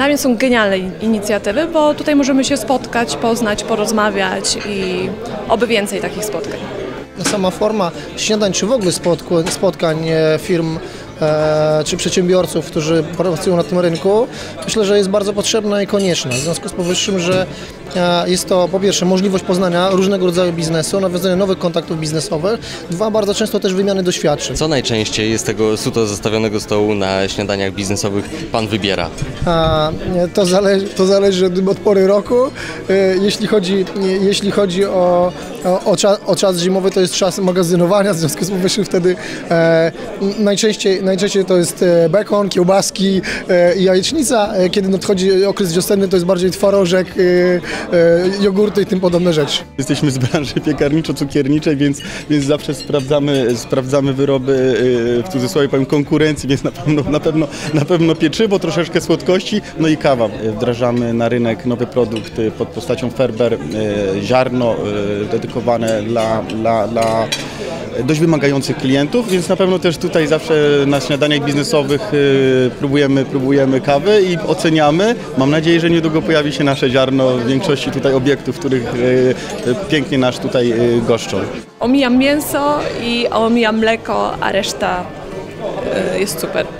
Dla mnie są genialne in- inicjatywy, bo tutaj możemy się spotkać, poznać, porozmawiać i oby więcej takich spotkań. sama forma śniadań, czy w ogóle spotkań e, firm czy przedsiębiorców, którzy pracują na tym rynku, myślę, że jest bardzo potrzebna i konieczna. W związku z powyższym, że e, jest to po pierwsze możliwość poznania różnego rodzaju biznesu, nawiązania nowych kontaktów biznesowych, dwa bardzo często też wymiany doświadczeń. Co najczęściej z tego suto zastawionego stołu na śniadaniach biznesowych pan wybiera? A, to, zależy, to zależy od- pory roku. E, Jeśli chodzi, jeśli chodzi o, o, o, czas, o czas zimowy, to jest czas magazynowania, w związku z powyższym wtedy e, najczęściej, najczęściej to jest e, bekon, kiełbaski e, i jajecznica. E, Kiedy nadchodzi okres wiosenny, to jest bardziej twarożek, jogurty i tym podobne rzeczy. Jesteśmy z branży piekarniczo-cukierniczej, więc, więc zawsze sprawdzamy, sprawdzamy wyroby w cudzysłowie powiem konkurencji, więc na pewno, na pewno, na pewno pieczywo, troszeczkę słodkości, no i kawa. Wdrażamy na rynek nowy produkt pod postacią Ferber, ziarno dedykowane dla, dla, dla dość wymagających klientów, więc na pewno też tutaj zawsze na śniadaniach biznesowych y, próbujemy, próbujemy kawy i oceniamy. Mam nadzieję, że niedługo pojawi się nasze ziarno w większości tutaj obiektów, których y, y, pięknie nas tutaj goszczą. Omijam mięso i omijam mleko, a reszta jest super.